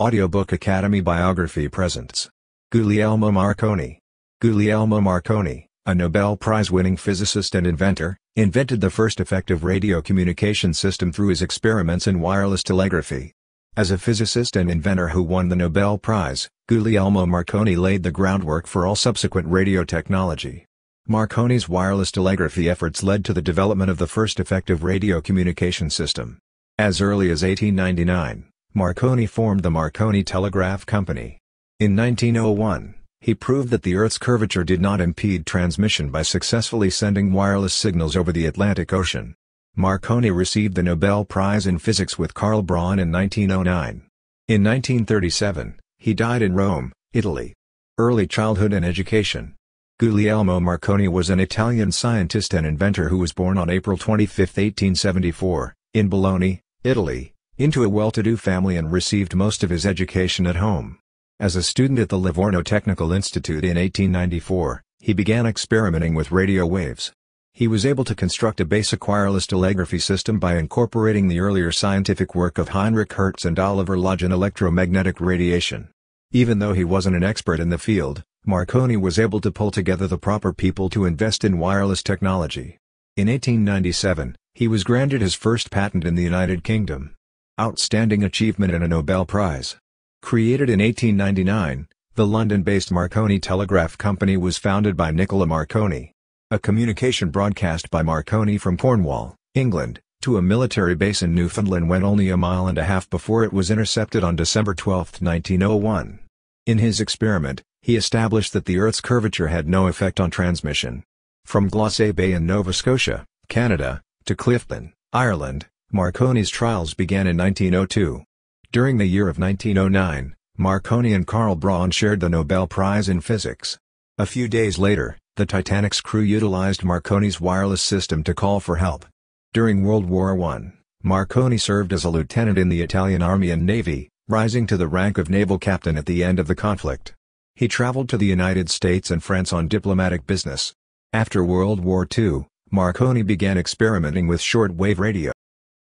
Audiobook Academy Biography presents Guglielmo Marconi. Guglielmo Marconi, a Nobel Prize-winning physicist and inventor, invented the first effective radio communication system through his experiments in wireless telegraphy. As a physicist and inventor who won the Nobel Prize, Guglielmo Marconi laid the groundwork for all subsequent radio technology. Marconi's wireless telegraphy efforts led to the development of the first effective radio communication system. As early as 1899, Marconi formed the Marconi Telegraph Company. In 1901, he proved that the Earth's curvature did not impede transmission by successfully sending wireless signals over the Atlantic Ocean. Marconi received the Nobel Prize in Physics with Karl Braun in 1909. In 1937, he died in Rome, Italy. Early childhood and education Guglielmo Marconi was an Italian scientist and inventor who was born on April 25, 1874, in Bologna, Italy, into a well-to-do family and received most of his education at home. As a student at the Livorno Technical Institute in 1894, he began experimenting with radio waves. He was able to construct a basic wireless telegraphy system by incorporating the earlier scientific work of Heinrich Hertz and Oliver Lodge in electromagnetic radiation. Even though he wasn't an expert in the field, Marconi was able to pull together the proper people to invest in wireless technology. In 1897, he was granted his first patent in the United Kingdom. Outstanding Achievement and a Nobel Prize. Created in 1899, the London-based Marconi Telegraph Company was founded by Nicola Marconi. A communication broadcast by Marconi from Cornwall, England, to a military base in Newfoundland went only a mile and a half before it was intercepted on December 12, 1901. In his experiment, he established that the Earth's curvature had no effect on transmission. From Glace Bay in Nova Scotia, Canada, to Clifden, Ireland, Marconi's trials began in 1902. During the year of 1909, Marconi and Karl Braun shared the Nobel Prize in Physics. A few days later, the Titanic's crew utilized Marconi's wireless system to call for help. During World War I, Marconi served as a lieutenant in the Italian Army and Navy, rising to the rank of naval captain at the end of the conflict. He traveled to the United States and France on diplomatic business. After World War II, Marconi began experimenting with short-wave radio.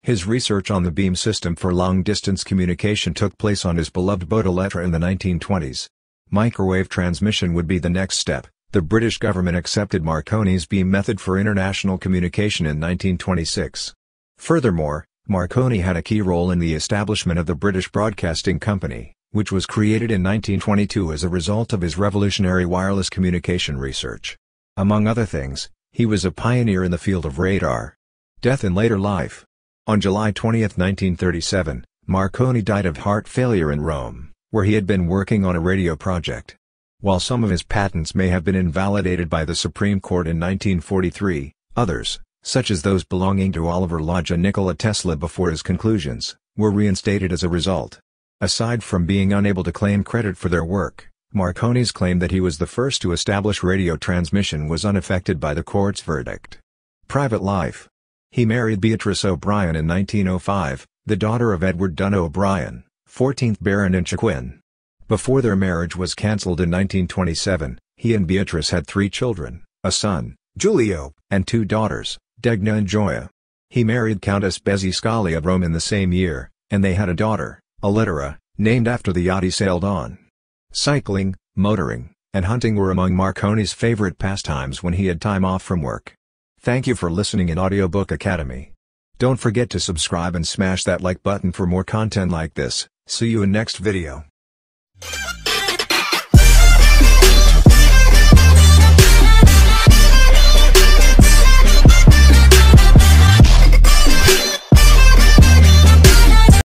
His research on the beam system for long-distance communication took place on his beloved boat Elettra in the 1920s. Microwave transmission would be the next step. The British government accepted Marconi's beam method for international communication in 1926. Furthermore, Marconi had a key role in the establishment of the British Broadcasting Company, which was created in 1922 as a result of his revolutionary wireless communication research. Among other things, he was a pioneer in the field of radar. Death in later life on July 20, 1937, Marconi died of heart failure in Rome, where he had been working on a radio project. While some of his patents may have been invalidated by the Supreme Court in 1943, others, such as those belonging to Oliver Lodge and Nikola Tesla before his conclusions, were reinstated as a result. Aside from being unable to claim credit for their work, Marconi's claim that he was the first to establish radio transmission was unaffected by the court's verdict. Private life he married Beatrice O'Brien in 1905, the daughter of Edward Dunn O'Brien, 14th Baron Inchiquin. Before their marriage was cancelled in 1927, he and Beatrice had three children, a son, Giulio, and two daughters, Degna and Gioia. He married Countess Bezzi Scali of Rome in the same year, and they had a daughter, Elettra, named after the yacht he sailed on. Cycling, motoring, and hunting were among Marconi's favorite pastimes when he had time off from work. Thank you for listening in Audiobook Academy. Don't forget to subscribe and smash that like button for more content like this, see you in next video.